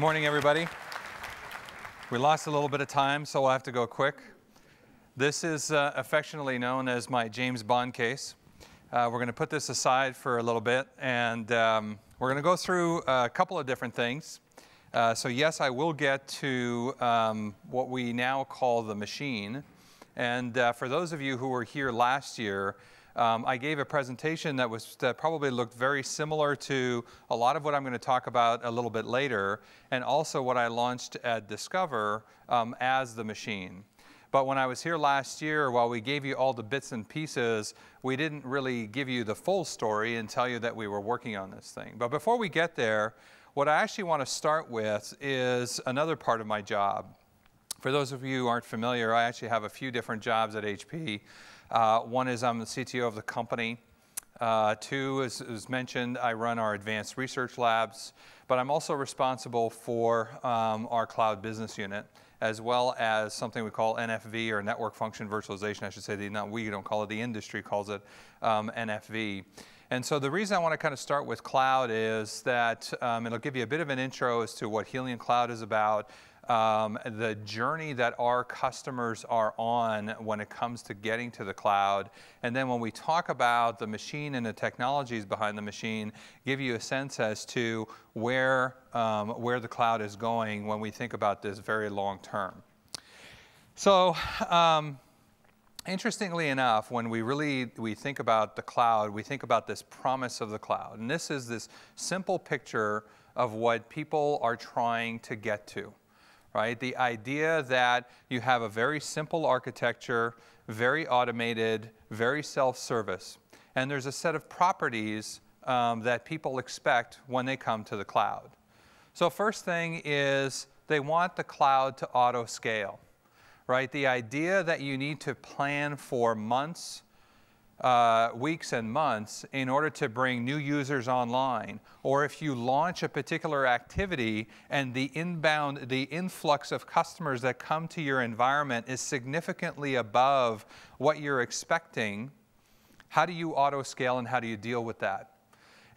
Good morning, everybody. We lost a little bit of time, so we'll have to go quick. This is uh, affectionately known as my James Bond case. Uh, we're going to put this aside for a little bit, and um, we're going to go through a couple of different things. Uh, so yes, I will get to um, what we now call the machine. And uh, for those of you who were here last year, um, I gave a presentation that was that probably looked very similar to a lot of what I'm going to talk about a little bit later, and also what I launched at Discover um, as the machine. But when I was here last year, while we gave you all the bits and pieces, we didn't really give you the full story and tell you that we were working on this thing. But before we get there, what I actually want to start with is another part of my job. For those of you who aren't familiar, I actually have a few different jobs at HP. Uh, one is I'm the CTO of the company. Uh, two, as, as, mentioned, I run our advanced research labs, but I'm also responsible for um, our cloud business unit, as well as something we call NFV or network function virtualization. I should say, the, not we don't call it, the industry calls it um, NFV. And so the reason I want to kind of start with cloud is that um, it'll give you a bit of an intro as to what Helion Cloud is about, um, the journey that our customers are on when it comes to getting to the cloud. And then when we talk about the machine and the technologies behind the machine, give you a sense as to where, um, where the cloud is going when we think about this very long term. So, um, interestingly enough, when we really we think about the cloud, we think about this promise of the cloud. And this is this simple picture of what people are trying to get to right? The idea that you have a very simple architecture, very automated, very self-service, and there's a set of properties um, that people expect when they come to the cloud. So first thing is they want the cloud to auto-scale, right? The idea that you need to plan for months, uh, weeks and months in order to bring new users online. Or if you launch a particular activity and the inbound, the influx of customers that come to your environment is significantly above what you're expecting, how do you auto scale and how do you deal with that?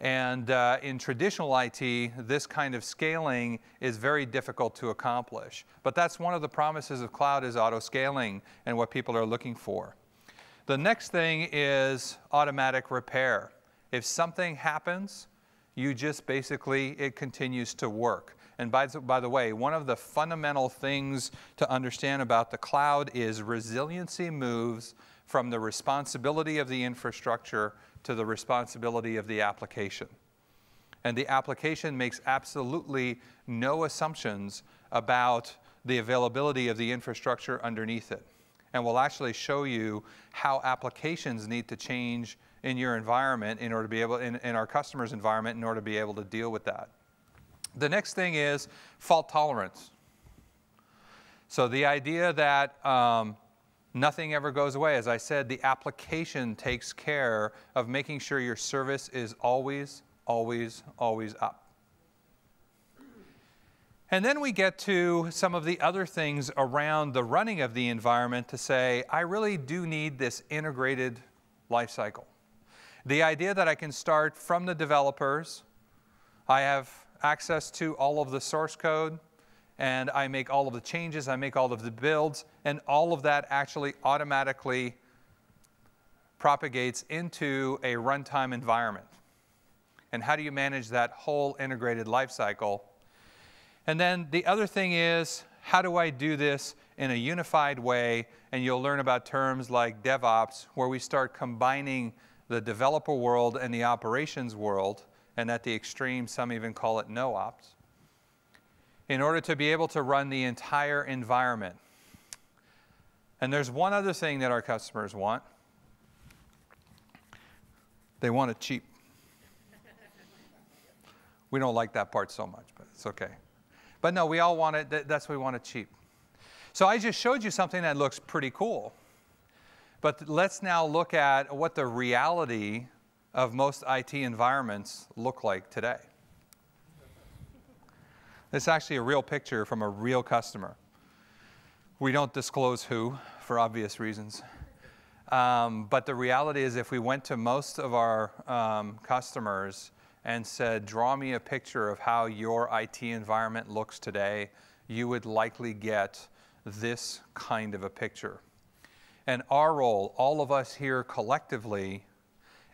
And uh, in traditional IT, this kind of scaling is very difficult to accomplish. But that's one of the promises of cloud is auto scaling and what people are looking for. The next thing is automatic repair. If something happens, you just basically, it continues to work. And by, by the way, one of the fundamental things to understand about the cloud is resiliency moves from the responsibility of the infrastructure to the responsibility of the application. And the application makes absolutely no assumptions about the availability of the infrastructure underneath it and we'll actually show you how applications need to change in your environment in order to be able, in, in our customer's environment in order to be able to deal with that. The next thing is fault tolerance. So the idea that um, nothing ever goes away. As I said, the application takes care of making sure your service is always, always, always up. And then we get to some of the other things around the running of the environment to say, I really do need this integrated life cycle. The idea that I can start from the developers, I have access to all of the source code, and I make all of the changes, I make all of the builds, and all of that actually automatically propagates into a runtime environment. And how do you manage that whole integrated life cycle? And then the other thing is, how do I do this in a unified way? And you'll learn about terms like DevOps, where we start combining the developer world and the operations world, and at the extreme, some even call it no-ops, in order to be able to run the entire environment. And there's one other thing that our customers want. They want it cheap. we don't like that part so much, but it's okay. But no, we all want it, that's what we want it cheap. So I just showed you something that looks pretty cool. But let's now look at what the reality of most IT environments look like today. This is actually a real picture from a real customer. We don't disclose who for obvious reasons. Um, but the reality is if we went to most of our um, customers and said, Draw me a picture of how your IT environment looks today, you would likely get this kind of a picture. And our role, all of us here collectively,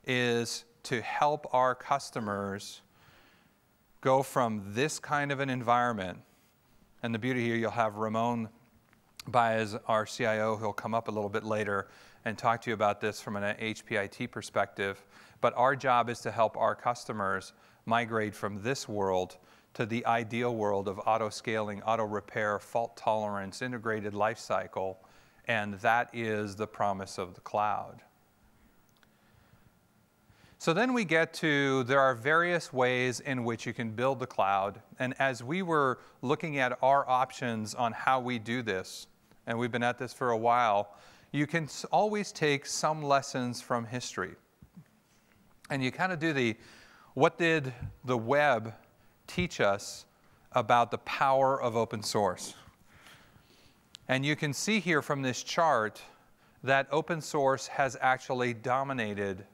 is to help our customers go from this kind of an environment. And the beauty here, you'll have Ramon Baez, our CIO, who'll come up a little bit later and talk to you about this from an HPIT perspective. But our job is to help our customers migrate from this world to the ideal world of auto scaling, auto repair, fault tolerance, integrated lifecycle, and that is the promise of the cloud. So then we get to there are various ways in which you can build the cloud. And as we were looking at our options on how we do this, and we've been at this for a while, you can always take some lessons from history. And you kind of do the what did the web teach us about the power of open source? And you can see here from this chart that open source has actually dominated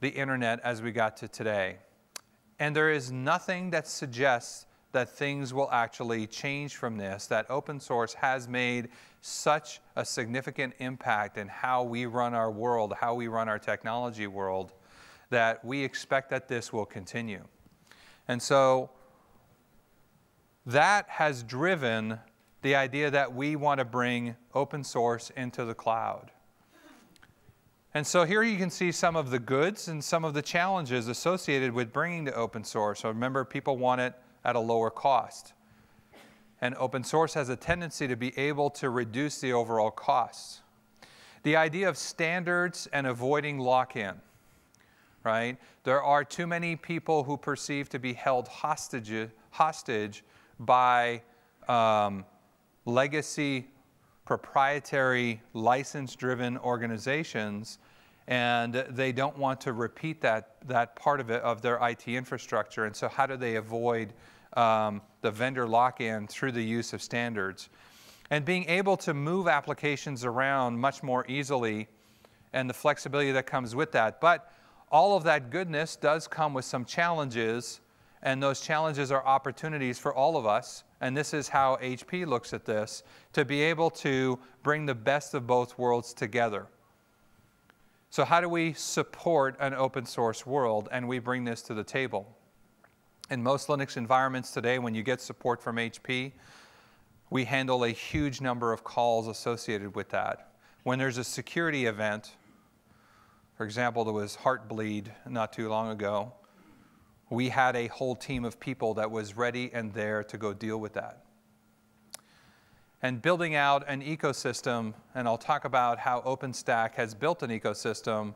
the internet as we got to today. And there is nothing that suggests that things will actually change from this, that open source has made such a significant impact in how we run our world, how we run our technology world, that we expect that this will continue. And so that has driven the idea that we want to bring open source into the cloud. And so here you can see some of the goods and some of the challenges associated with bringing to open source. So remember, people want it at a lower cost. And open source has a tendency to be able to reduce the overall costs. The idea of standards and avoiding lock-in, right? There are too many people who perceive to be held hostage, hostage by um, legacy proprietary, license driven organizations, and they don't want to repeat that, that part of it of their IT infrastructure. And so, how do they avoid um, the vendor lock in through the use of standards? And being able to move applications around much more easily and the flexibility that comes with that. But all of that goodness does come with some challenges, and those challenges are opportunities for all of us and this is how HP looks at this, to be able to bring the best of both worlds together. So, how do we support an open source world and we bring this to the table? In most Linux environments today, when you get support from HP, we handle a huge number of calls associated with that. When there's a security event, for example, there was Heartbleed not too long ago, we had a whole team of people that was ready and there to go deal with that. And building out an ecosystem, and I'll talk about how OpenStack has built an ecosystem,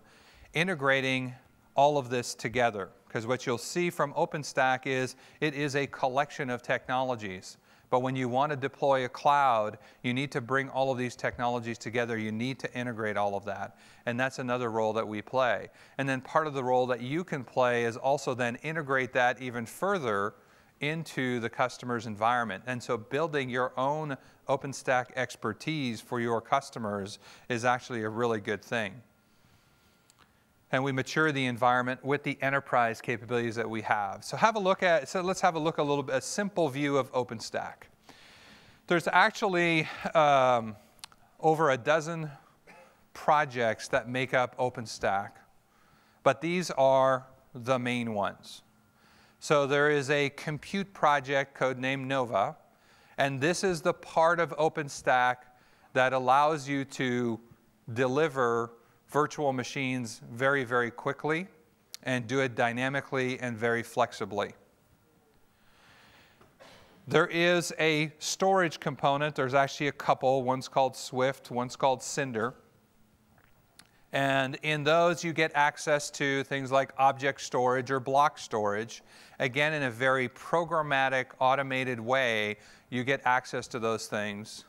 integrating all of this together. Because what you'll see from OpenStack is it is a collection of technologies. But when you want to deploy a cloud, you need to bring all of these technologies together. You need to integrate all of that. And that's another role that we play. And then part of the role that you can play is also then integrate that even further into the customer's environment. And so building your own OpenStack expertise for your customers is actually a really good thing. And we mature the environment with the enterprise capabilities that we have. So have a look at, so let's have a look a little bit, a simple view of OpenStack. There's actually um, over a dozen projects that make up OpenStack, but these are the main ones. So there is a compute project codenamed Nova, and this is the part of OpenStack that allows you to deliver virtual machines very, very quickly and do it dynamically and very flexibly. There is a storage component. There's actually a couple. One's called Swift, one's called Cinder. And in those, you get access to things like object storage or block storage. Again, in a very programmatic, automated way, you get access to those things.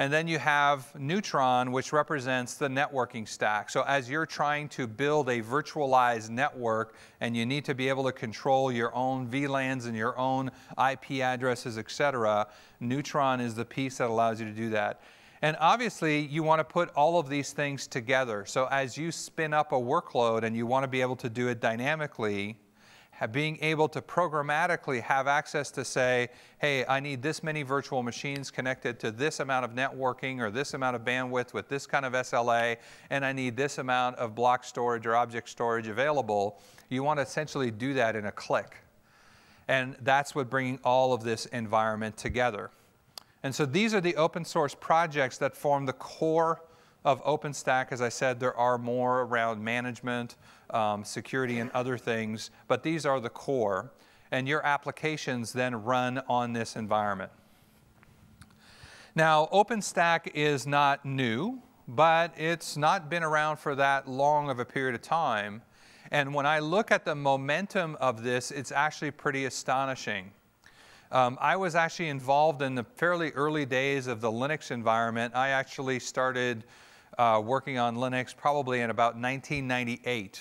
And then you have Neutron, which represents the networking stack. So as you're trying to build a virtualized network and you need to be able to control your own VLANs and your own IP addresses, et cetera, Neutron is the piece that allows you to do that. And obviously, you want to put all of these things together. So as you spin up a workload and you want to be able to do it dynamically, being able to programmatically have access to say, hey, I need this many virtual machines connected to this amount of networking or this amount of bandwidth with this kind of SLA, and I need this amount of block storage or object storage available, you want to essentially do that in a click. And that's what bringing all of this environment together. And so these are the open source projects that form the core of OpenStack. As I said, there are more around management, um, security, and other things, but these are the core. And your applications then run on this environment. Now, OpenStack is not new, but it's not been around for that long of a period of time. And when I look at the momentum of this, it's actually pretty astonishing. Um, I was actually involved in the fairly early days of the Linux environment. I actually started uh, working on Linux probably in about 1998.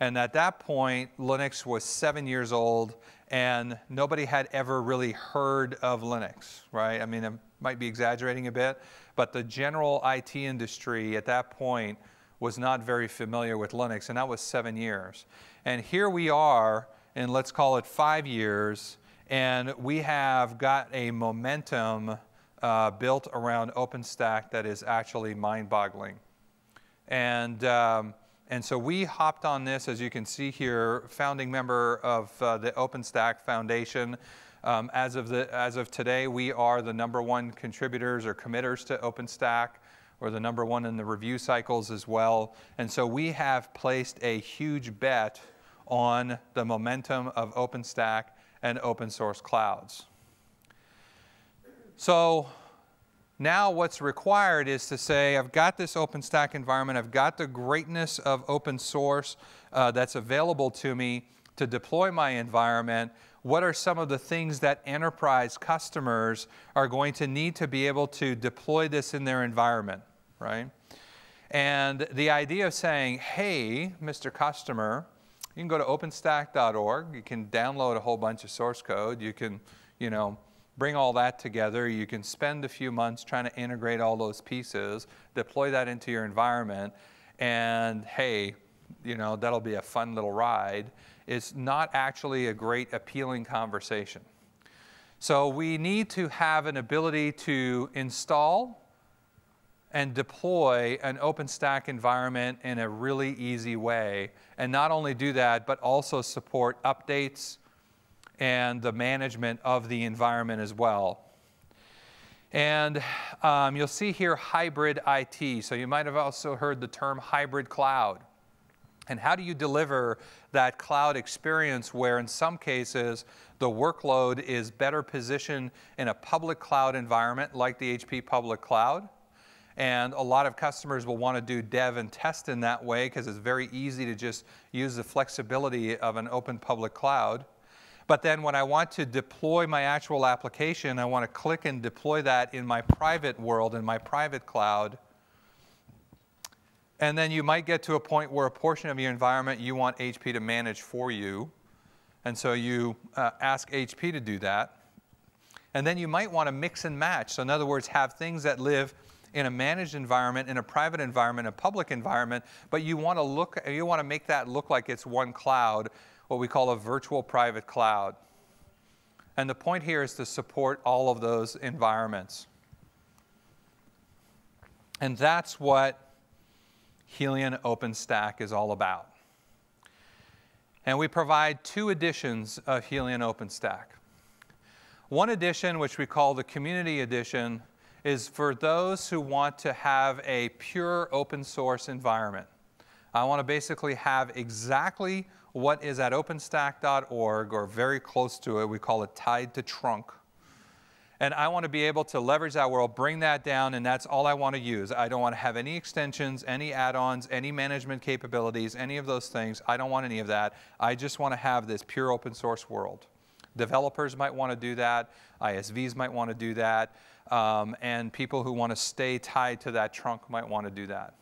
And at that point, Linux was seven years old, and nobody had ever really heard of Linux, right? I mean, I might be exaggerating a bit, but the general IT industry at that point was not very familiar with Linux, and that was seven years. And here we are in, let's call it five years, and we have got a momentum uh, built around OpenStack that is actually mind-boggling. And, um, and so we hopped on this, as you can see here, founding member of uh, the OpenStack Foundation. Um, as, of the, as of today, we are the number one contributors or committers to OpenStack. We're the number one in the review cycles as well. And so we have placed a huge bet on the momentum of OpenStack and open source clouds. So now what's required is to say, I've got this OpenStack environment, I've got the greatness of open source uh, that's available to me to deploy my environment. What are some of the things that enterprise customers are going to need to be able to deploy this in their environment, right? And the idea of saying, hey, Mr. Customer, you can go to openstack.org, you can download a whole bunch of source code, you can, you know, bring all that together. You can spend a few months trying to integrate all those pieces, deploy that into your environment, and hey, you know, that'll be a fun little ride. It's not actually a great appealing conversation. So we need to have an ability to install and deploy an OpenStack environment in a really easy way. And not only do that, but also support updates, and the management of the environment as well. And um, you'll see here hybrid IT. So you might have also heard the term hybrid cloud. And how do you deliver that cloud experience where in some cases the workload is better positioned in a public cloud environment like the HP public cloud? And a lot of customers will want to do dev and test in that way because it's very easy to just use the flexibility of an open public cloud. But then when I want to deploy my actual application, I want to click and deploy that in my private world, in my private cloud. And then you might get to a point where a portion of your environment you want HP to manage for you. And so you uh, ask HP to do that. And then you might want to mix and match. So in other words, have things that live in a managed environment, in a private environment, a public environment, but you want to look, you want to make that look like it's one cloud what we call a virtual private cloud. And the point here is to support all of those environments. And that's what Helion OpenStack is all about. And we provide two editions of Helion OpenStack. One edition, which we call the Community Edition, is for those who want to have a pure open source environment. I want to basically have exactly what is at openstack.org or very close to it. We call it tied to trunk. And I want to be able to leverage that world, bring that down, and that's all I want to use. I don't want to have any extensions, any add-ons, any management capabilities, any of those things. I don't want any of that. I just want to have this pure open source world. Developers might want to do that. ISVs might want to do that. Um, and people who want to stay tied to that trunk might want to do that.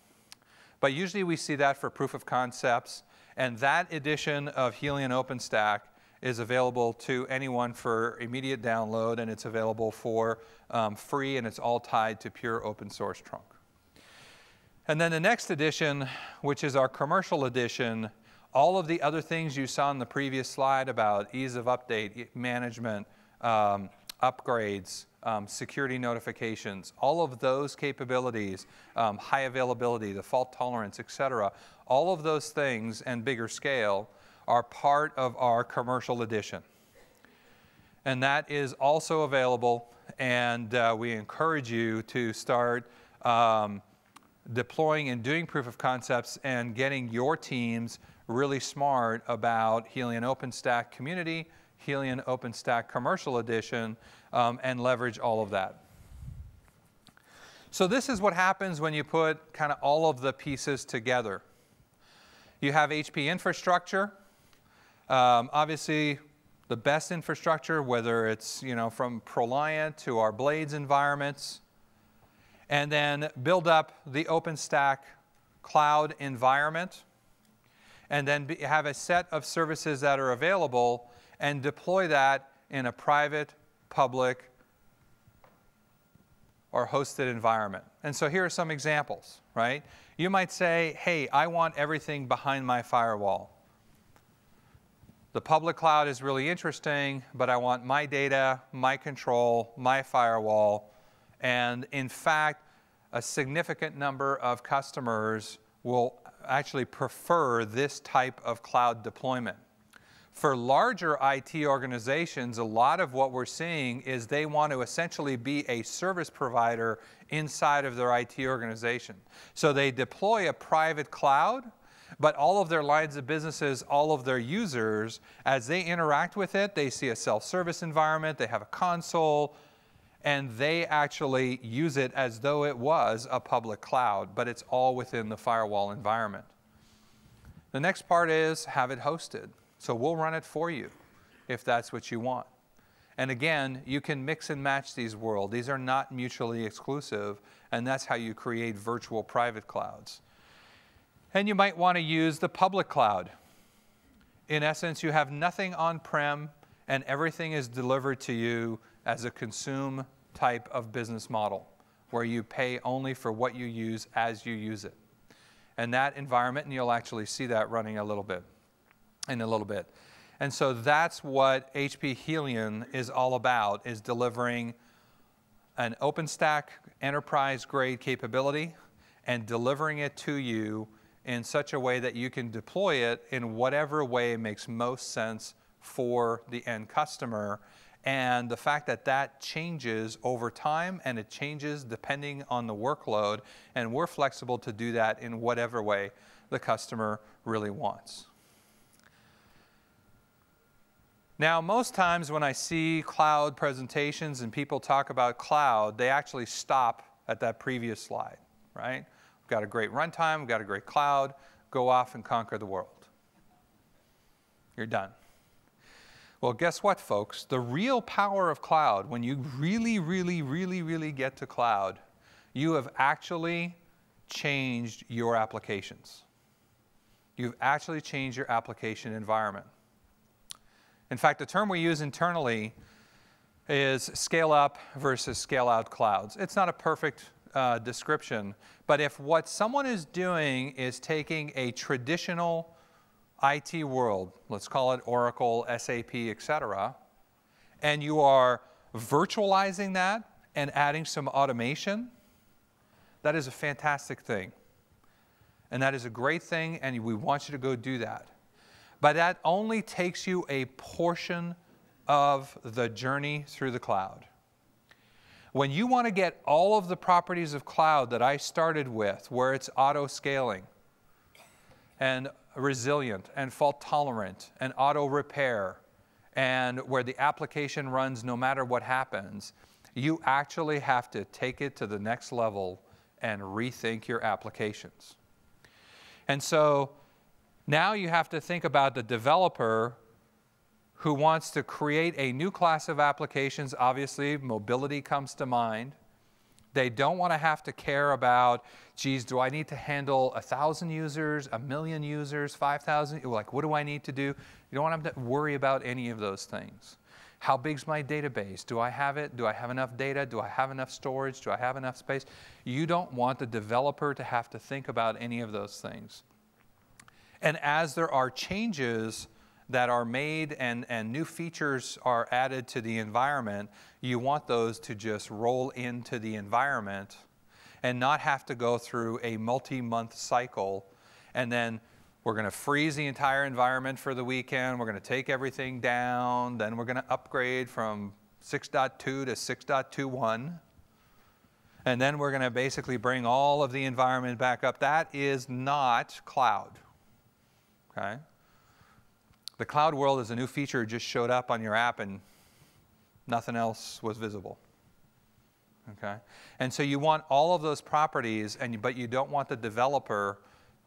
But usually we see that for proof of concepts. And that edition of Helion OpenStack is available to anyone for immediate download, and it's available for um, free, and it's all tied to pure open source trunk. And then the next edition, which is our commercial edition, All of the other things you saw in the previous slide about ease of update, management, um, upgrades, um, security notifications, all of those capabilities, um, high availability, the fault tolerance, et cetera, all of those things and bigger scale are part of our commercial edition. And that is also available, and uh, we encourage you to start um, deploying and doing proof of concepts and getting your teams really smart about Helion OpenStack Community, Helion OpenStack Commercial Edition, um, and leverage all of that. So this is what happens when you put kind of all of the pieces together. You have HP infrastructure. Um, obviously, the best infrastructure, whether it's you know from ProLiant to our Blades environments, and then build up the OpenStack cloud environment, and then be, have a set of services that are available and deploy that in a private, public, or hosted environment. And so here are some examples, right? You might say, hey, I want everything behind my firewall. The public cloud is really interesting, but I want my data, my control, my firewall. And in fact, a significant number of customers will actually prefer this type of cloud deployment. For larger IT organizations, a lot of what we're seeing is they want to essentially be a service provider inside of their IT organization. So they deploy a private cloud but all of their lines of businesses, all of their users, as they interact with it, they see a self-service environment, they have a console, and they actually use it as though it was a public cloud, but it's all within the firewall environment. The next part is have it hosted. So we'll run it for you if that's what you want. And again, you can mix and match these worlds. These are not mutually exclusive, and that's how you create virtual private clouds. And you might want to use the public cloud. In essence, you have nothing on-prem and everything is delivered to you as a consume type of business model where you pay only for what you use as you use it. And that environment, and you'll actually see that running a little bit, in a little bit. And so that's what HP Helion is all about, is delivering an OpenStack enterprise grade capability and delivering it to you in such a way that you can deploy it in whatever way makes most sense for the end customer. And the fact that that changes over time and it changes depending on the workload, and we're flexible to do that in whatever way the customer really wants. Now, most times when I see cloud presentations and people talk about cloud, they actually stop at that previous slide, right? We've got a great runtime, we've got a great cloud, go off and conquer the world. You're done. Well, guess what, folks? The real power of cloud, when you really, really, really, really get to cloud, you have actually changed your applications. You've actually changed your application environment. In fact, the term we use internally is scale up versus scale out clouds. It's not a perfect uh, description. But if what someone is doing is taking a traditional IT world, let's call it Oracle, SAP, et cetera, and you are virtualizing that and adding some automation, that is a fantastic thing. And that is a great thing, and we want you to go do that. But that only takes you a portion of the journey through the cloud. When you want to get all of the properties of cloud that I started with, where it's auto scaling and resilient and fault tolerant and auto repair, and where the application runs no matter what happens, you actually have to take it to the next level and rethink your applications. And so now you have to think about the developer who wants to create a new class of applications, obviously mobility comes to mind. They don't want to have to care about, geez, do I need to handle a thousand users, a million users, 5,000? Like, what do I need to do? You don't want to worry about any of those things. How big's my database? Do I have it? Do I have enough data? Do I have enough storage? Do I have enough space? You don't want the developer to have to think about any of those things. And as there are changes that are made and, and new features are added to the environment, you want those to just roll into the environment and not have to go through a multi month cycle. And then we're going to freeze the entire environment for the weekend. We're going to take everything down. Then we're going to upgrade from 6.2 to 6.21. And then we're going to basically bring all of the environment back up. That is not cloud. Okay? The cloud world is a new feature just showed up on your app and nothing else was visible. Okay? And so you want all of those properties, and, but you don't want the developer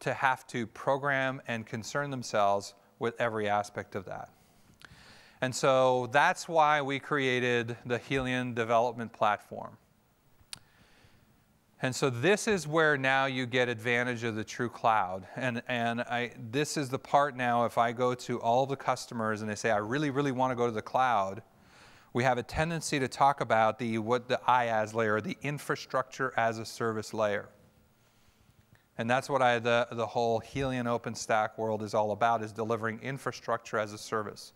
to have to program and concern themselves with every aspect of that. And so that's why we created the Helion development platform. And so this is where now you get advantage of the true cloud. And, and I, this is the part now, if I go to all the customers and they say, I really, really want to go to the cloud, we have a tendency to talk about the, what the IaaS layer, the infrastructure as a service layer. And that's what I, the, the whole Helion OpenStack world is all about, is delivering infrastructure as a service.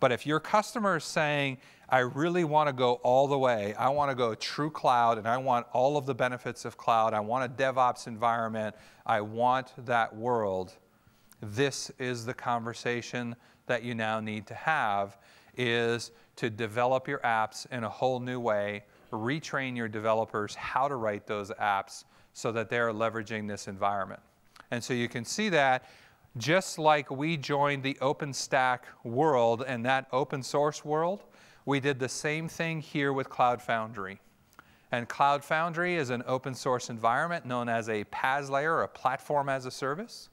But if your customer is saying, I really want to go all the way, I want to go true cloud, and I want all of the benefits of cloud, I want a DevOps environment, I want that world, this is the conversation that you now need to have, is to develop your apps in a whole new way, retrain your developers how to write those apps so that they're leveraging this environment. And so you can see that just like we joined the OpenStack world and that open source world, we did the same thing here with Cloud Foundry. And Cloud Foundry is an open source environment known as a PaaS layer, a platform as a service.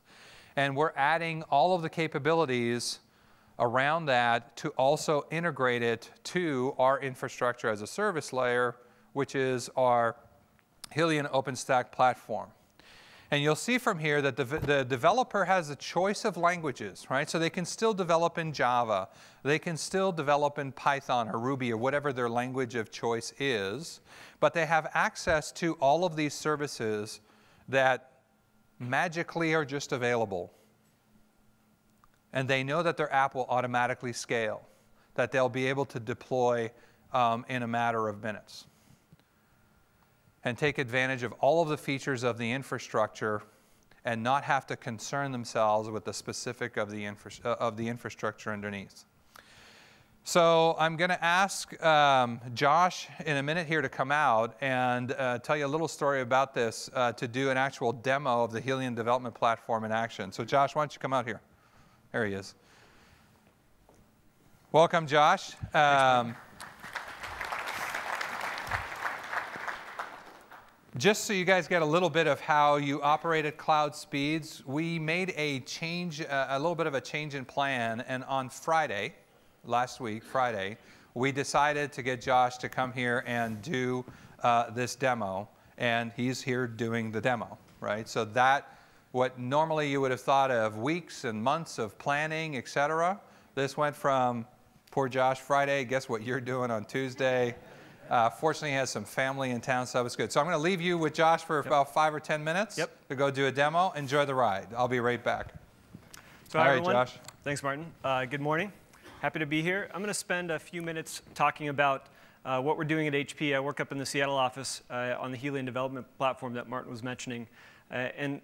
And we're adding all of the capabilities around that to also integrate it to our infrastructure as a service layer, which is our Helion OpenStack platform. And you'll see from here that the, the developer has a choice of languages, right? So they can still develop in Java. They can still develop in Python or Ruby or whatever their language of choice is. But they have access to all of these services that magically are just available. And they know that their app will automatically scale, that they'll be able to deploy um, in a matter of minutes and take advantage of all of the features of the infrastructure and not have to concern themselves with the specific of the, infra uh, of the infrastructure underneath. So I'm going to ask um, Josh in a minute here to come out and uh, tell you a little story about this uh, to do an actual demo of the Helion development platform in action. So Josh, why don't you come out here? There he is. Welcome, Josh. Um, Just so you guys get a little bit of how you operate at cloud speeds, we made a change, a little bit of a change in plan, and on Friday, last week, Friday, we decided to get Josh to come here and do uh, this demo, and he's here doing the demo, right? So that, what normally you would have thought of weeks and months of planning, et cetera, this went from poor Josh Friday, guess what you're doing on Tuesday? Uh, fortunately, he has some family in town, so it's good. So I'm going to leave you with Josh for yep. about five or 10 minutes yep. to go do a demo. Enjoy the ride. I'll be right back. So All hi, right, everyone. Josh. Thanks, Martin. Uh, good morning. Happy to be here. I'm going to spend a few minutes talking about uh, what we're doing at HP. I work up in the Seattle office uh, on the Helion development platform that Martin was mentioning. Uh, and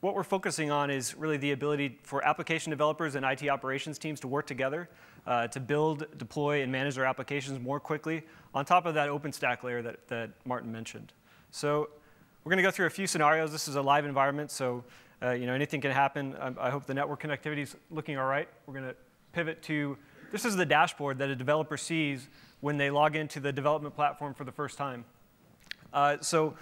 what we're focusing on is really the ability for application developers and IT operations teams to work together uh, to build, deploy, and manage their applications more quickly on top of that OpenStack layer that, that Martin mentioned. So we're going to go through a few scenarios. This is a live environment, so uh, you know anything can happen. I, I hope the network connectivity is looking all right. We're going to pivot to this is the dashboard that a developer sees when they log into the development platform for the first time. Uh, so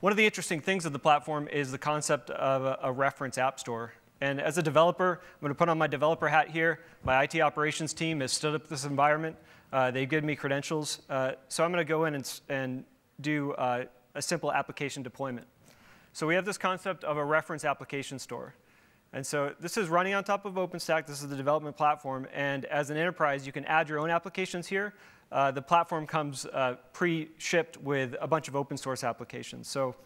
one of the interesting things of the platform is the concept of a, a reference app store. And as a developer, I'm going to put on my developer hat here. My IT operations team has stood up this environment. Uh, they've given me credentials. Uh, so I'm going to go in and, and do uh, a simple application deployment. So we have this concept of a reference application store. And so this is running on top of OpenStack. This is the development platform. And as an enterprise, you can add your own applications here. Uh, the platform comes uh, pre-shipped with a bunch of open source applications. So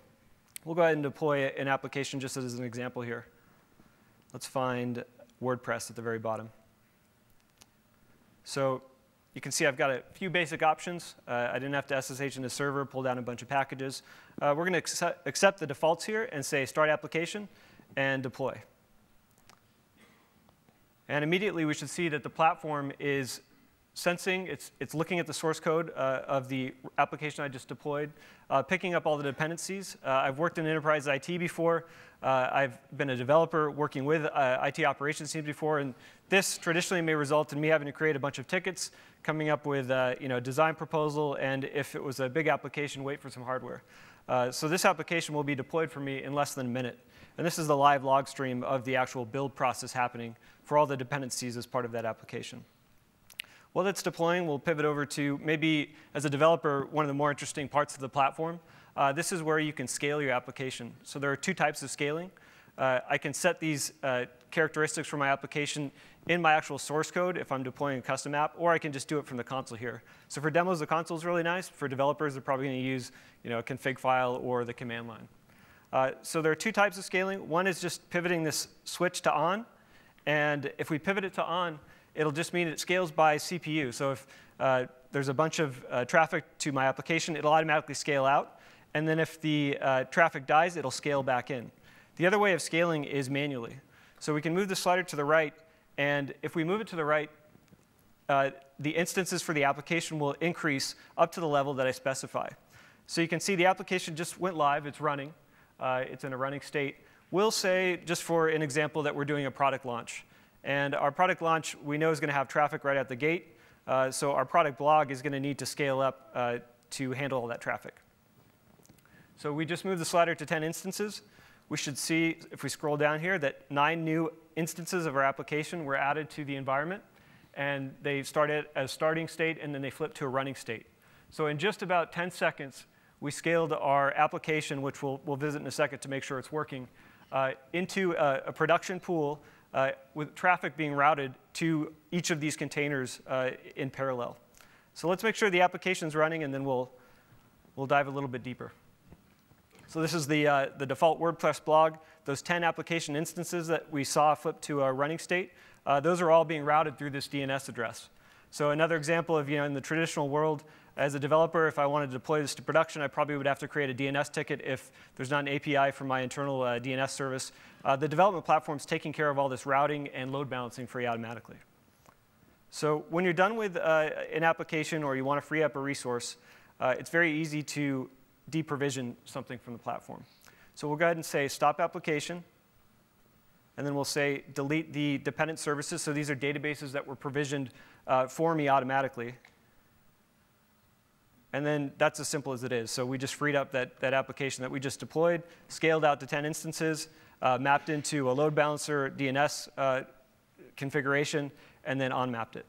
we'll go ahead and deploy an application just as an example here. Let's find WordPress at the very bottom. So you can see I've got a few basic options. Uh, I didn't have to SSH in the server, pull down a bunch of packages. Uh, we're going to accept the defaults here and say start application and deploy. And immediately we should see that the platform is sensing, it's, it's looking at the source code uh, of the application I just deployed, uh, picking up all the dependencies. Uh, I've worked in enterprise IT before. Uh, I've been a developer working with uh, IT operations teams before, and this traditionally may result in me having to create a bunch of tickets, coming up with uh, you know, a design proposal, and if it was a big application, wait for some hardware. so this application will be deployed for me in less than a minute. And this is the live log stream of the actual build process happening for all the dependencies as part of that application. While it's deploying, we'll pivot over to maybe, as a developer, one of the more interesting parts of the platform. Uh, this is where you can scale your application. So there are two types of scaling. Uh, I can set these uh, characteristics for my application in my actual source code if I'm deploying a custom app, or I can just do it from the console here. So for demos, the console is really nice. For developers, they're probably going to use you know, a config file or the command line. Uh, so there are two types of scaling. One is just pivoting this switch to on. And if we pivot it to on, it'll just mean it scales by CPU. So if uh, there's a bunch of uh, traffic to my application, it'll automatically scale out. And then if the uh, traffic dies, it'll scale back in. The other way of scaling is manually. So we can move the slider to the right, and if we move it to the right, uh, the instances for the application will increase up to the level that I specify. So you can see the application just went live, it's running, uh, it's in a running state. We'll say, just for an example, that we're doing a product launch. And our product launch, we know is going to have traffic right at the gate. Uh, so our product blog is going to need to scale up uh, to handle all that traffic. So we just moved the slider to 10 instances. We should see, if we scroll down here, that nine new instances of our application were added to the environment. And they started as starting state, and then they flipped to a running state. So in just about 10 seconds, we scaled our application, which we'll, we'll visit in a second to make sure it's working, uh, into a, a, production pool uh, with traffic being routed to each of these containers uh, in parallel. So let's make sure the application is running, and then we'll, we'll dive a little bit deeper. So this is the, uh, the default WordPress blog. Those 10 application instances that we saw flip to a running state, uh, those are all being routed through this DNS address. So another example of, you know, in the traditional world, as a developer, if I wanted to deploy this to production, I probably would have to create a DNS ticket if there's not an API for my internal uh, DNS service. Uh, the development platform is taking care of all this routing and load balancing for you automatically. So when you're done with uh, an application or you want to free up a resource, uh, it's very easy to deprovision something from the platform. So we'll go ahead and say stop application. And then we'll say delete the dependent services. So these are databases that were provisioned uh, for me automatically. And then that's as simple as it is. So we just freed up that, that application that we just deployed, scaled out to 10 instances, uh, mapped into a load balancer DNS uh, configuration, and then unmapped it.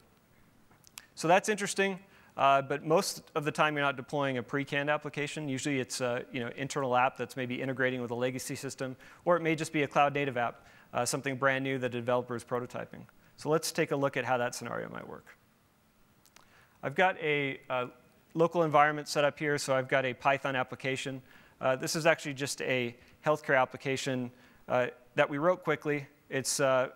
So that's interesting. Uh, but most of the time, you're not deploying a pre-canned application. Usually, it's an you know, internal app that's maybe integrating with a legacy system, or it may just be a cloud-native app, uh, something brand new that a developer is prototyping. So let's take a look at how that scenario might work. I've got a, local environment set up here, so I've got a Python application. Uh, this is actually just a healthcare application that we wrote quickly. It's uh,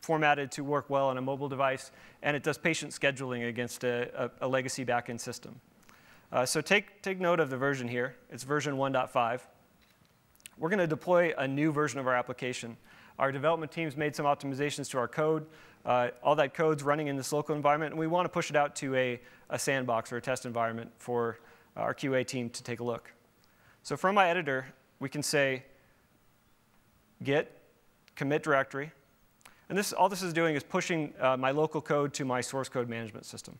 formatted to work well on a mobile device, and it does patient scheduling against a, a, a legacy backend system. Uh, so take, take note of the version here. It's version 1.5. We're going to deploy a new version of our application. Our development teams made some optimizations to our code. Uh, all that code's running in this local environment, and we want to push it out to a, a sandbox or a test environment for our QA team to take a look. So from my editor, we can say git commit directory. And this, all this is doing is pushing uh, my local code to my source code management system.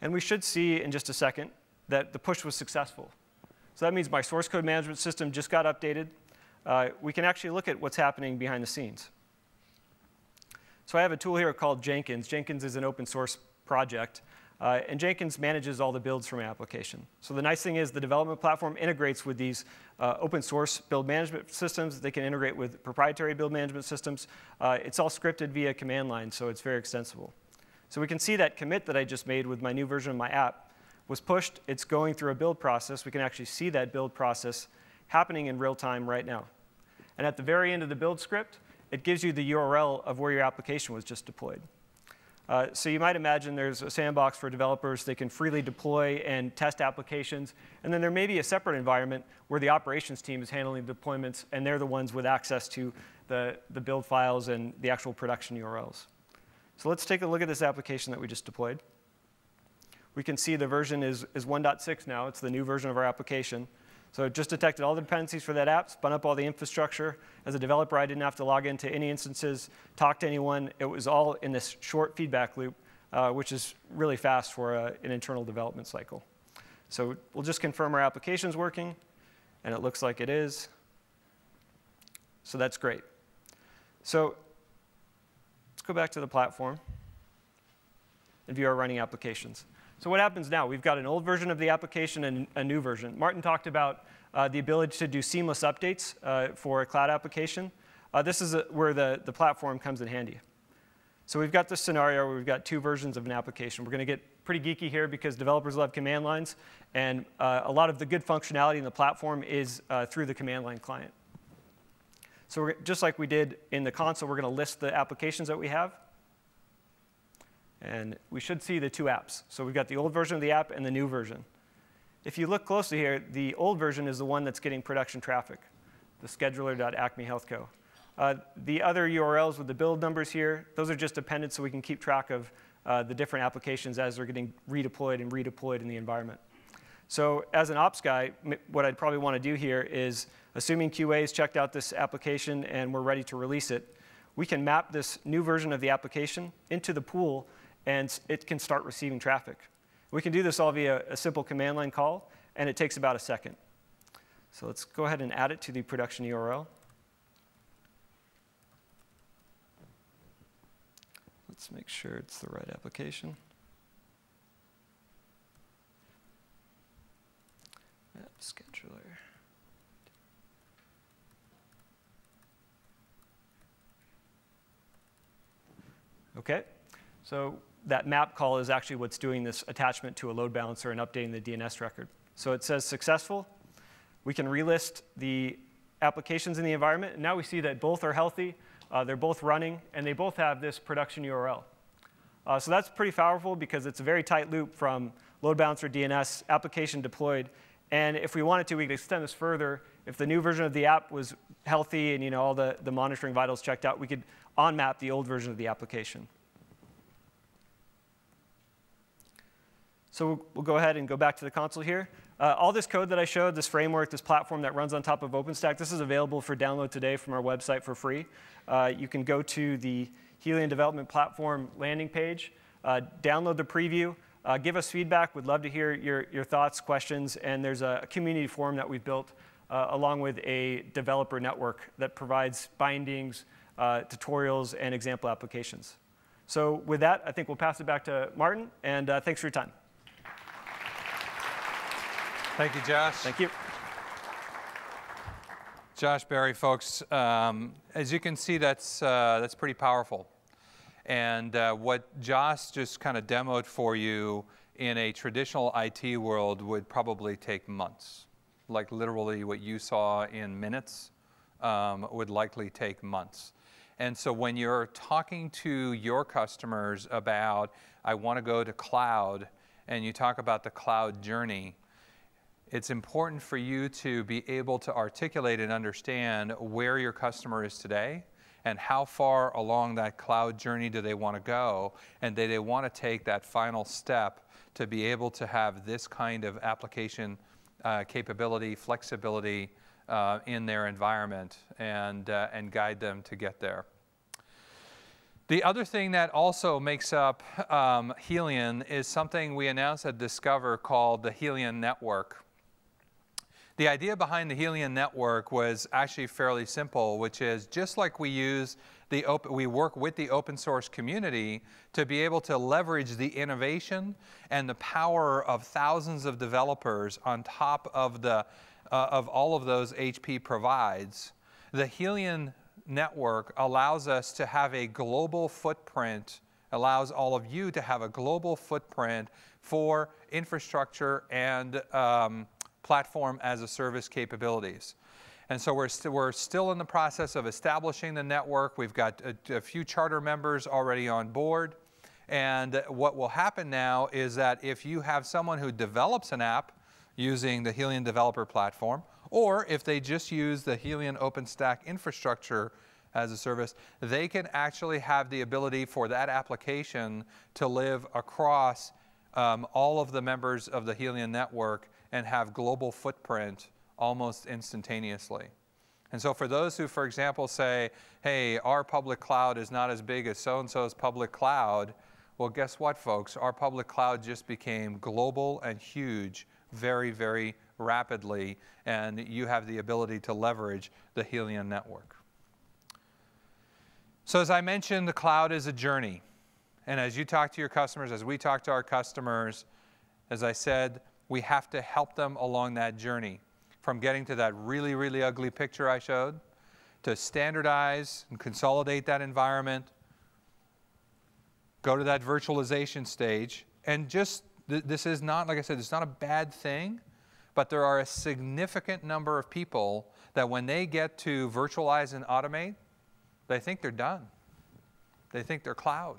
And we should see in just a second that the push was successful. So that means my source code management system just got updated uh, we can actually look at what's happening behind the scenes. So I have a tool here called Jenkins. Jenkins is an open source project. Uh, and Jenkins manages all the builds for my application. So the nice thing is the development platform integrates with these uh, open source build management systems. They can integrate with proprietary build management systems. Uh, it's all scripted via command line, so it's very extensible. So we can see that commit that I just made with my new version of my app was pushed. It's going through a build process. We can actually see that build process happening in real time right now. And at the very end of the build script, it gives you the URL of where your application was just deployed. Uh, so you might imagine there's a sandbox for developers. They can freely deploy and test applications. And then there may be a separate environment where the operations team is handling deployments, and they're the ones with access to the, the build files and the actual production URLs. So let's take a look at this application that we just deployed. We can see the version is, is 1.6 now. It's the new version of our application. So it just detected all the dependencies for that app, spun up all the infrastructure. As a developer, I didn't have to log into any instances, talk to anyone. It was all in this short feedback loop, uh, which is really fast for a, an internal development cycle. So we'll just confirm our application's working, and it looks like it is. So that's great. So let's go back to the platform and view our running applications. So what happens now? We've got an old version of the application and a new version. Martin talked about uh, the ability to do seamless updates uh, for a cloud application. Uh, this is a, where the, the platform comes in handy. So we've got this scenario where we've got two versions of an application. We're going to get pretty geeky here because developers love command lines, and uh, a lot of the good functionality in the platform is uh, through the command line client. So just like we did in the console, we're going to list the applications that we have. And we should see the two apps. So we've got the old version of the app and the new version. If you look closely here, the old version is the one that's getting production traffic, the scheduler.acmehealthco. Uh, the other URLs with the build numbers here, those are just appended so we can keep track of uh, the different applications as they're getting redeployed and redeployed in the environment. So as an ops guy, what I'd probably want to do here is, assuming QA has checked out this application and we're ready to release it, we can map this new version of the application into the pool and it can start receiving traffic. We can do this all via a simple command line call, and it takes about a second. So let's go ahead and add it to the production URL. Let's make sure it's the right application. App scheduler. Okay, so that map call is actually what's doing this attachment to a load balancer and updating the DNS record. So it says successful. We can relist the applications in the environment. And now we see that both are healthy, uh, they're both running, and they both have this production URL. Uh, so that's pretty powerful because it's a very tight loop from load balancer, DNS, application deployed. And if we wanted to, we could extend this further. If the new version of the app was healthy and you know, all the, the monitoring vitals checked out, we could unmap the old version of the application. So we'll, we'll, go ahead and go back to the console here. Uh, all this code that I showed, this framework, this platform that runs on top of OpenStack, this is available for download today from our website for free. Uh, you can go to the Helion Development Platform landing page, uh, download the preview, uh, give us feedback. We'd love to hear your, your thoughts, questions, and there's a community forum that we've built uh, along with a developer network that provides bindings, uh, tutorials, and example applications. So with that, I think we'll pass it back to Martin, and thanks for your time. Thank you, Josh. Thank you. Josh Berry, folks. Um, as you can see, that's, uh, that's pretty powerful. And uh, what Josh just kind of demoed for you in a traditional IT world would probably take months. Like literally what you saw in minutes um, would likely take months. And so when you're talking to your customers about, I want to go to cloud, and you talk about the cloud journey, it's important for you to be able to articulate and understand where your customer is today and how far along that cloud journey do they want to go and do they want to take that final step to be able to have this kind of application uh, capability, flexibility uh, in their environment and, uh, and guide them to get there. The other thing that also makes up um, Helion is something we announced at Discover called the Helion Network. The idea behind the Helion network was actually fairly simple, which is just like we use the we work with the open source community to be able to leverage the innovation and the power of thousands of developers on top of the uh, of all of those HP provides. The Helion network allows us to have a global footprint, allows all of you to have a global footprint for infrastructure and um, platform as a service capabilities. And so we're, we st we're still in the process of establishing the network. We've got a, a few charter members already on board. And what will happen now is that if you have someone who develops an app using the Helion developer platform, or if they just use the Helion OpenStack infrastructure as a service, they can actually have the ability for that application to live across um, all of the members of the Helion network and have global footprint almost instantaneously. And so for those who, for example, say, hey, our public cloud is not as big as so-and-so's public cloud, well, guess what, folks? Our public cloud just became global and huge very, very rapidly, and you have the ability to leverage the Helion network. So as I mentioned, the cloud is a journey. And as you talk to your customers, as we talk to our customers, as I said, we have to help them along that journey from getting to that really, really ugly picture I showed to standardize and consolidate that environment, go to that virtualization stage, and just th this is not, like I said, it's not a bad thing, but there are a significant number of people that when they get to virtualize and automate, they think they're done. They think they're cloud.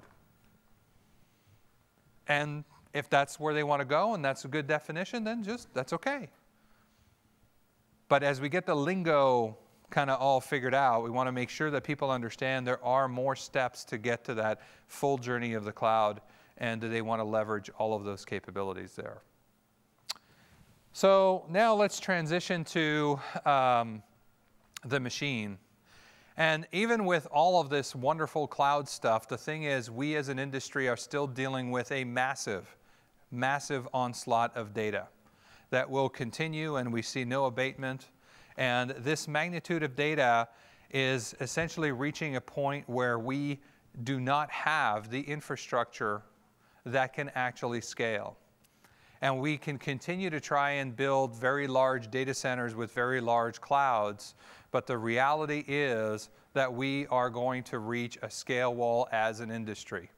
And if that's where they want to go and that's a good definition, then just that's okay. But as we get the lingo kind of all figured out, we want to make sure that people understand there are more steps to get to that full journey of the cloud and do they want to leverage all of those capabilities there. So now let's transition to um, the machine. And even with all of this wonderful cloud stuff, the thing is, we as an industry are still dealing with a massive, massive onslaught of data that will continue, and we see no abatement. And this magnitude of data is essentially reaching a point where we do not have the infrastructure that can actually scale. And we can continue to try and build very large data centers with very large clouds, but the reality is that we are going to reach a scale wall as an industry.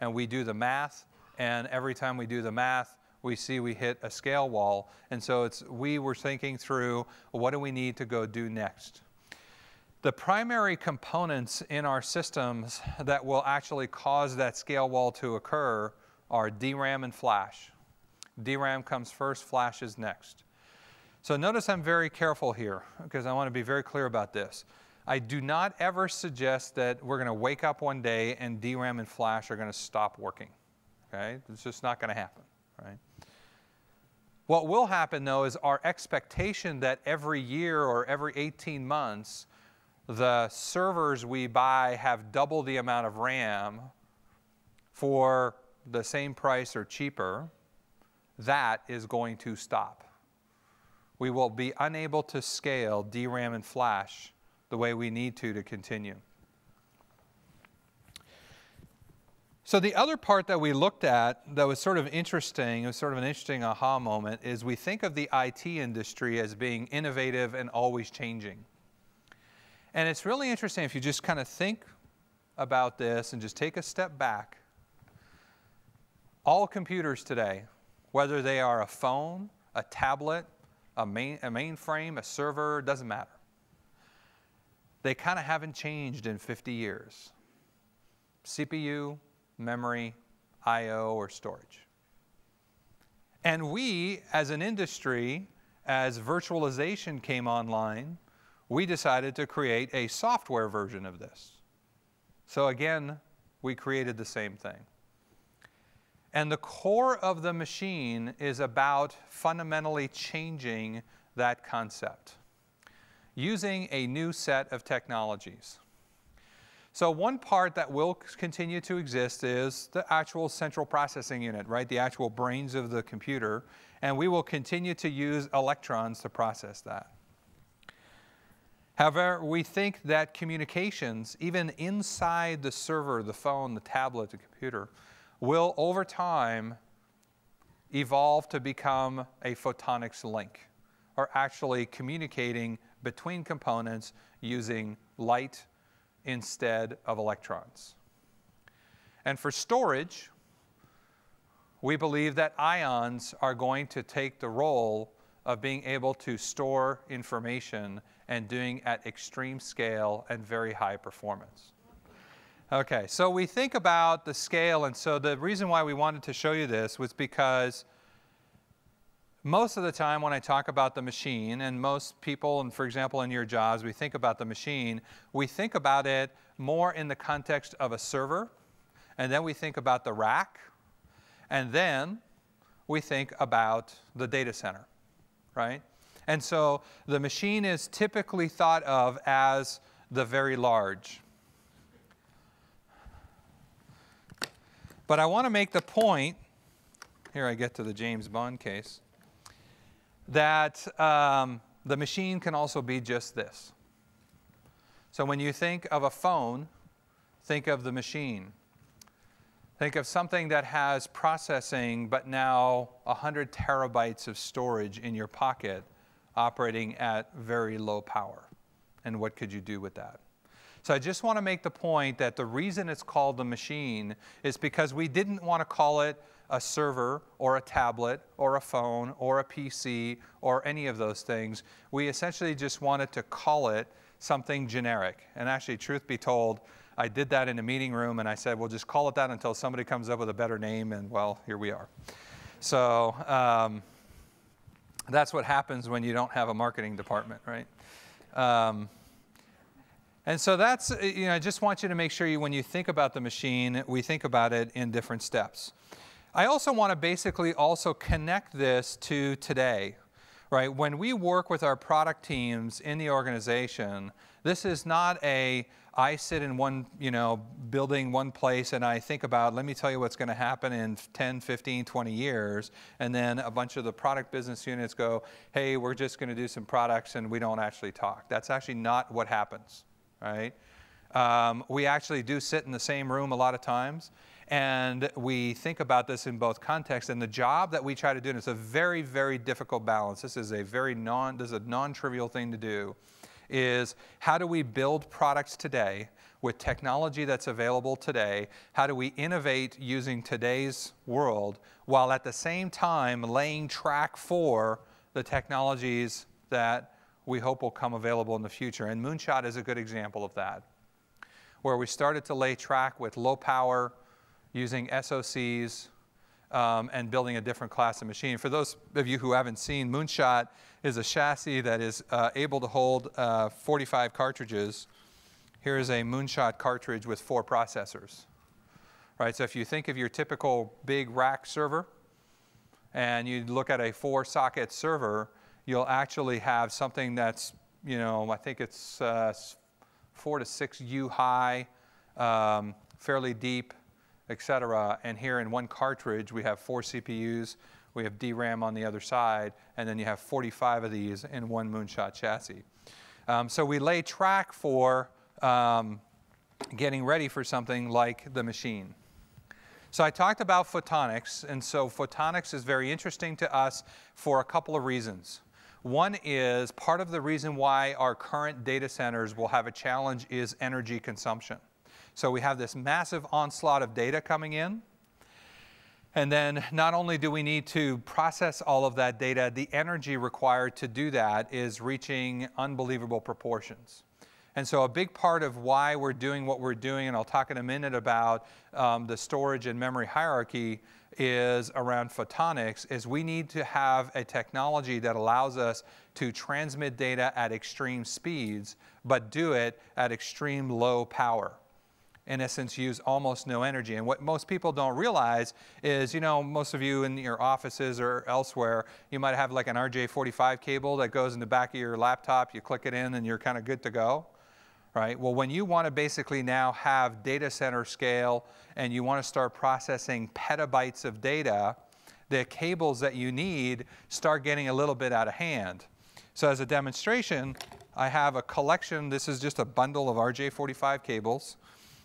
And we do the math, and every time we do the math, we see we hit a scale wall. And so it's, we were thinking through what do we need to go do next? The primary components in our systems that will actually cause that scale wall to occur are DRAM and flash. DRAM comes first, flash is next. So notice I'm very careful here because I want to be very clear about this. I do not ever suggest that we're going to wake up one day and DRAM and flash are going to stop working. Okay? It's just not going to happen, right? What will happen though is our expectation that every year or every 18 months the servers we buy have double the amount of RAM for the same price or cheaper, that is going to stop we will be unable to scale DRAM and flash the way we need to to continue. So the other part that we looked at that was sort of interesting, it was sort of an interesting aha moment, is we think of the IT industry as being innovative and always changing. And it's really interesting if you just kind of think about this and just take a step back. All computers today, whether they are a phone, a tablet, a, main, a mainframe, a server, doesn't matter. They kind of haven't changed in 50 years. CPU, memory, I.O., or storage. And we, as an industry, as virtualization came online, we decided to create a software version of this. So again, we created the same thing. And the core of the machine is about fundamentally changing that concept using a new set of technologies. So one part that will continue to exist is the actual central processing unit, right? The actual brains of the computer. And we will continue to use electrons to process that. However, we think that communications, even inside the server, the phone, the tablet, the computer, will over time evolve to become a photonics link, or actually communicating between components using light instead of electrons. And for storage, we believe that ions are going to take the role of being able to store information and doing at extreme scale and very high performance. Okay, so we think about the scale, and so the reason why we wanted to show you this was because most of the time when I talk about the machine, and most people, and for example in your jobs, we think about the machine, we think about it more in the context of a server, and then we think about the rack, and then we think about the data center, right? And so the machine is typically thought of as the very large. But I want to make the point, here I get to the James Bond case, that um, the machine can also be just this. So when you think of a phone, think of the machine. Think of something that has processing, but now 100 terabytes of storage in your pocket operating at very low power. And what could you do with that? So I just want to make the point that the reason it's called the machine is because we didn't want to call it a server or a tablet or a phone or a PC or any of those things. We essentially just wanted to call it something generic. And actually, truth be told, I did that in a meeting room and I said, we'll just call it that until somebody comes up with a better name, and well, here we are. So um, that's what happens when you don't have a marketing department, right? Um, and so that's, you know, I just want you to make sure you, when you think about the machine, we think about it in different steps. I also want to basically also connect this to today, right? When we work with our product teams in the organization, this is not a I sit in one, you know, building one place and I think about, let me tell you what's going to happen in 10, 15, 20 years. And then a bunch of the product business units go, hey, we're just going to do some products and we don't actually talk. That's actually not what happens, right? Um, we actually do sit in the same room a lot of times and we think about this in both contexts. And the job that we try to do, and it's a very, very difficult balance. This is a very non, this is a non-trivial thing to do, is how do we build products today with technology that's available today? How do we innovate using today's world while at the same time laying track for the technologies that we hope will come available in the future? And Moonshot is a good example of that, where we started to lay track with low power, using SOCs um, and building a different class of machine. For those of you who haven't seen, Moonshot is a chassis that is uh, able to hold uh, 45 cartridges. Here is a Moonshot cartridge with four processors. Right, so if you think of your typical big rack server, and you look at a four socket server, you'll actually have something that's, you know, I think it's uh, four to six U high, um, fairly deep, etc. And here in one cartridge, we have four CPUs, we have DRAM on the other side, and then you have 45 of these in one Moonshot chassis. Um, so we lay track for um, getting ready for something like the machine. So I talked about photonics, and so photonics is very interesting to us for a couple of reasons. One is part of the reason why our current data centers will have a challenge is energy consumption. So we have this massive onslaught of data coming in. And then not only do we need to process all of that data, the energy required to do that is reaching unbelievable proportions. And so a big part of why we're doing what we're doing, and I'll talk in a minute about um, the storage and memory hierarchy, is around photonics, is we need to have a technology that allows us to transmit data at extreme speeds, but do it at extreme low power in essence, use almost no energy. And what most people don't realize is, you know, most of you in your offices or elsewhere, you might have like an RJ45 cable that goes in the back of your laptop. You click it in and you're kind of good to go, right? Well, when you want to basically now have data center scale and you want to start processing petabytes of data, the cables that you need start getting a little bit out of hand. So as a demonstration, I have a collection. This is just a bundle of RJ45 cables.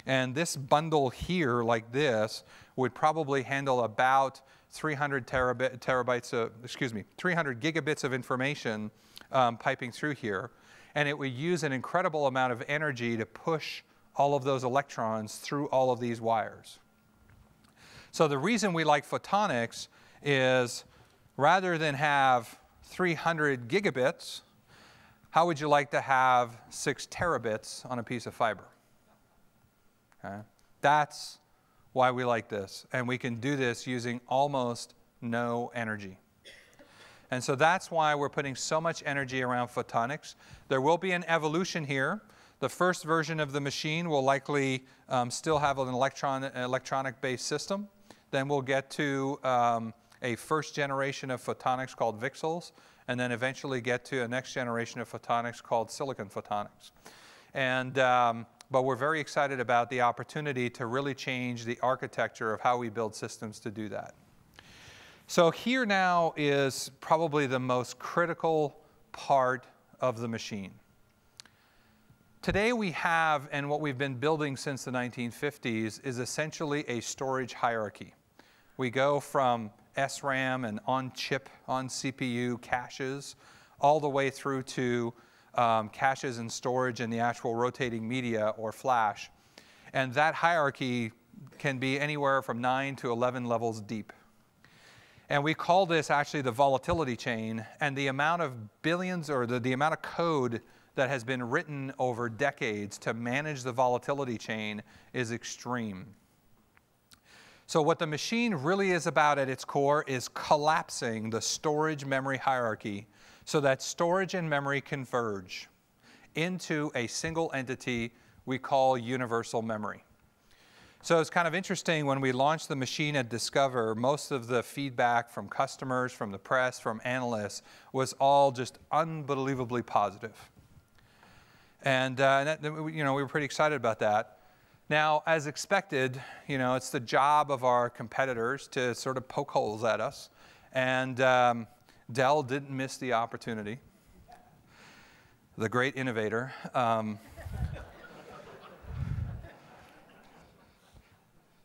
And this bundle here, like this, would probably handle about 300 terabit, terabytes of, excuse me, 300 gigabits of information um, piping through here. And it would use an incredible amount of energy to push all of those electrons through all of these wires. So the reason we like photonics is rather than have 300 gigabits, How would you like to have six terabits on a piece of fiber? Okay. That's why we like this. And we can do this using almost no energy. And so that's why we're putting so much energy around photonics. There will be an evolution here. The first version of the machine will likely um, still have an electron, electronic based system. Then we'll get to um, a first generation of photonics called VCSELs, and then eventually get to a next generation of photonics called silicon photonics. And, um, but we're very excited about the opportunity to really change the architecture of how we build systems to do that. So here now is probably the most critical part of the machine. Today we have, and what we've been building since the 1950s, is essentially a storage hierarchy. We go from SRAM and on-chip, on-CPU caches, all the way through to um, caches and storage in the actual rotating media or flash. And that hierarchy can be anywhere from 9 to 11 levels deep. And we call this actually the volatility chain, and the amount of billions or the, the amount of code that has been written over decades to manage the volatility chain is extreme. So what the machine really is about at its core is collapsing the storage memory hierarchy so that storage and memory converge into a single entity we call universal memory. So it's kind of interesting when we launched the machine at Discover, most of the feedback from customers, from the press, from analysts was all just unbelievably positive. And, uh, that, you know, we were pretty excited about that. Now, as expected, you know, it's the job of our competitors to sort of poke holes at us. And um, Dell didn't miss the opportunity. The great innovator. Um,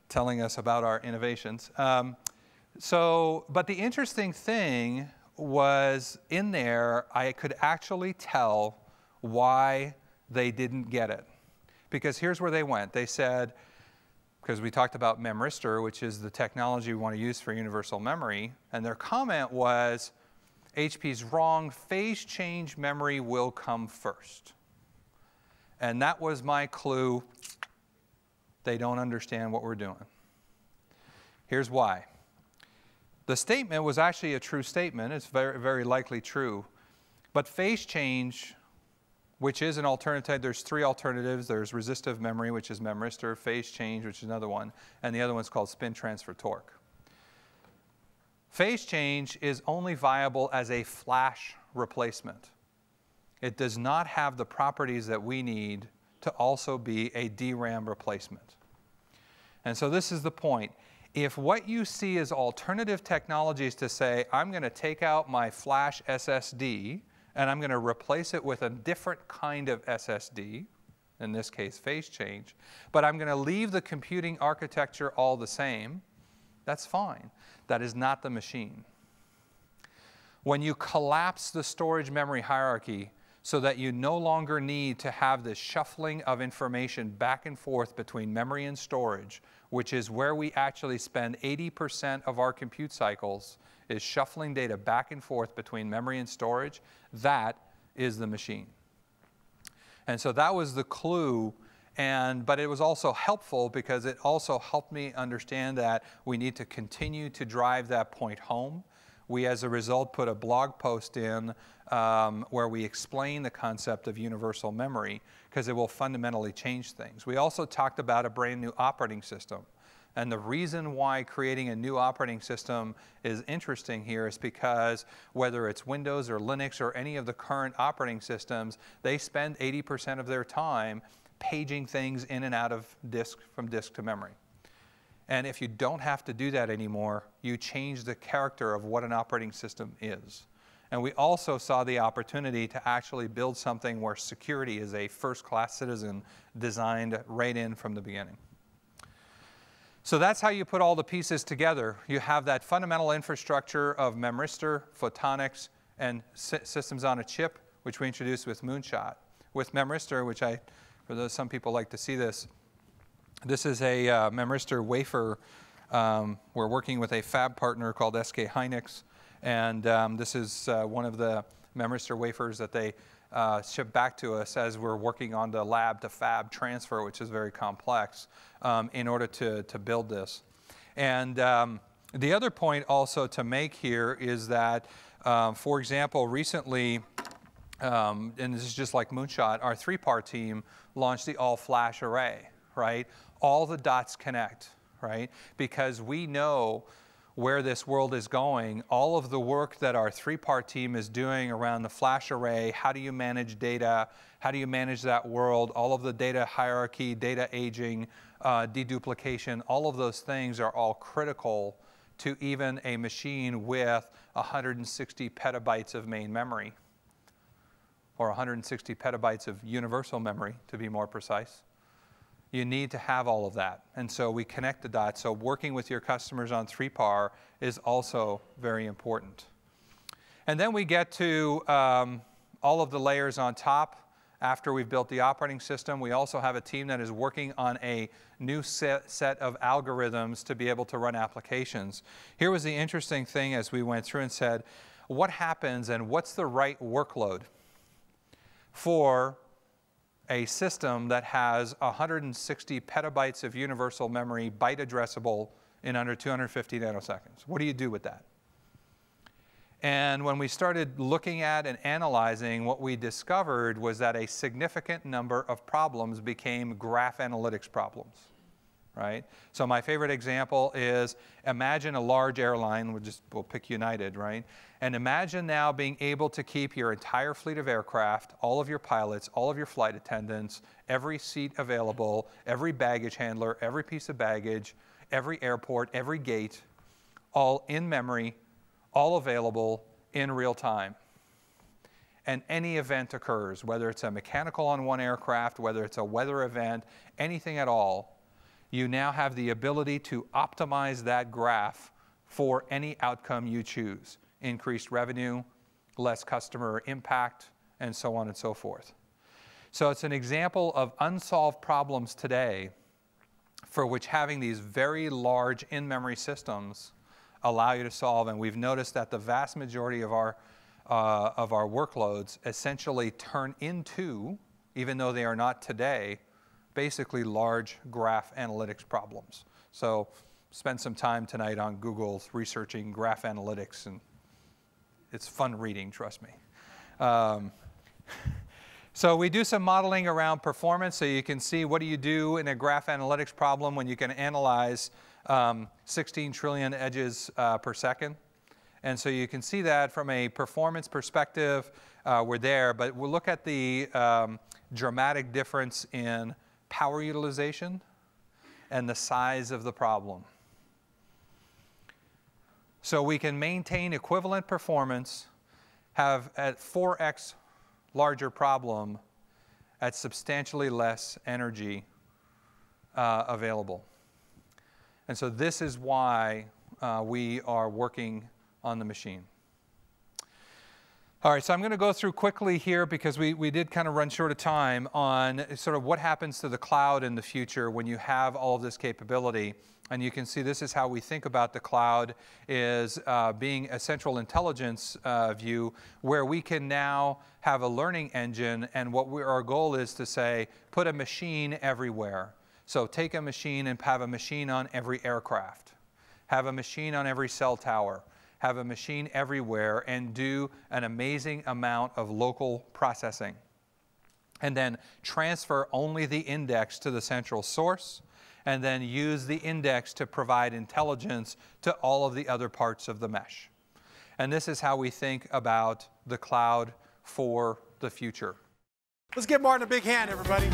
telling us about our innovations. Um, so, but the interesting thing was in there, I could actually tell why they didn't get it. Because here's where they went. They said, because we talked about Memristor, which is the technology we want to use for universal memory, and their comment was, HP's wrong, phase change memory will come first. And that was my clue. They don't understand what we're doing. Here's why. The statement was actually a true statement. It's very, very likely true. But phase change which is an alternative. There's three alternatives. There's resistive memory, which is memristor, phase change, which is another one, and the other one's called spin transfer torque. Phase change is only viable as a flash replacement. It does not have the properties that we need to also be a DRAM replacement. And so this is the point. If what you see is alternative technologies to say, I'm going to take out my flash SSD, and I'm going to replace it with a different kind of SSD, in this case phase change, but I'm going to leave the computing architecture all the same, that's fine. That is not the machine. When you collapse the storage memory hierarchy so that you no longer need to have this shuffling of information back and forth between memory and storage, which is where we actually spend 80% of our compute cycles, is shuffling data back and forth between memory and storage, that is the machine. And so that was the clue and but it was also helpful because it also helped me understand that we need to continue to drive that point home. We, as a result, put a blog post in um, where we explain the concept of universal memory because it will fundamentally change things. We also talked about a brand new operating system. And the reason why creating a new operating system is interesting here is because whether it's Windows or Linux or any of the current operating systems, they spend 80% of their time paging things in and out of disk from disk to memory. And if you don't have to do that anymore, you change the character of what an operating system is. And we also saw the opportunity to actually build something where security is a first class citizen designed right in from the beginning. So that's how you put all the pieces together. You have that fundamental infrastructure of memristor, photonics, and systems on a chip, which we introduced with Moonshot. With memristor, which I, for those some people like to see this, this is a uh, memristor wafer. Um, we're working with a fab partner called SK Hynix, and um, this is uh, one of the memristor wafers that they uh, shipped back to us as we're working on the lab to fab transfer, which is very complex, um, in order to, to build this. And um, the other point also to make here is that, um, for example, recently, um, and this is just like Moonshot, our 3PAR team launched the all flash array, right? All the dots connect, right? Because we know where this world is going, all of the work that our 3PAR team is doing around the flash array, how do you manage data, how do you manage that world, all of the data hierarchy, data aging, uh, deduplication, all of those things are all critical to even a machine with 160 petabytes of main memory, or 160 petabytes of universal memory, to be more precise you need to have all of that. And so we connect the dots. So working with your customers on 3PAR is also very important. And then we get to um, all of the layers on top. After we've built the operating system, we also have a team that is working on a new set, set of algorithms to be able to run applications. Here was the interesting thing as we went through and said, what happens and what's the right workload for a system that has 160 petabytes of universal memory, byte addressable in under 250 nanoseconds. What do you do with that? And when we started looking at and analyzing, what we discovered was that a significant number of problems became graph analytics problems right? So my favorite example is imagine a large airline, we'll just we'll pick United, right? And imagine now being able to keep your entire fleet of aircraft, all of your pilots, all of your flight attendants, every seat available, every baggage handler, every piece of baggage, every airport, every gate, all in memory, all available in real time. And any event occurs, whether it's a mechanical on one aircraft, whether it's a weather event, anything at all, you now have the ability to optimize that graph for any outcome you choose increased revenue, less customer impact, and so on and so forth. So it's an example of unsolved problems today for which having these very large in memory systems allow you to solve. And we've noticed that the vast majority of our, uh, of our workloads essentially turn into, even though they are not today, basically large graph analytics problems. So spend some time tonight on Google researching graph analytics, and it's fun reading, trust me. Um, so we do some modeling around performance, so you can see what do you do in a graph analytics problem when you can analyze um, 16 trillion edges uh, per second. And so you can see that from a performance perspective, uh, we're there, but we'll look at the um, dramatic difference in power utilization, and the size of the problem. So we can maintain equivalent performance, have a 4x larger problem at substantially less energy uh, available. And so this is why uh, we are working on the machine. All right, so I'm going to go through quickly here because we, we did kind of run short of time on sort of what happens to the cloud in the future when you have all of this capability. And you can see this is how we think about the cloud is uh, being a central intelligence uh, view where we can now have a learning engine and what we, our goal is to say, put a machine everywhere. So take a machine and have a machine on every aircraft. Have a machine on every cell tower have a machine everywhere and do an amazing amount of local processing. And then transfer only the index to the central source, and then use the index to provide intelligence to all of the other parts of the mesh. And this is how we think about the cloud for the future. Let's give Martin a big hand, everybody.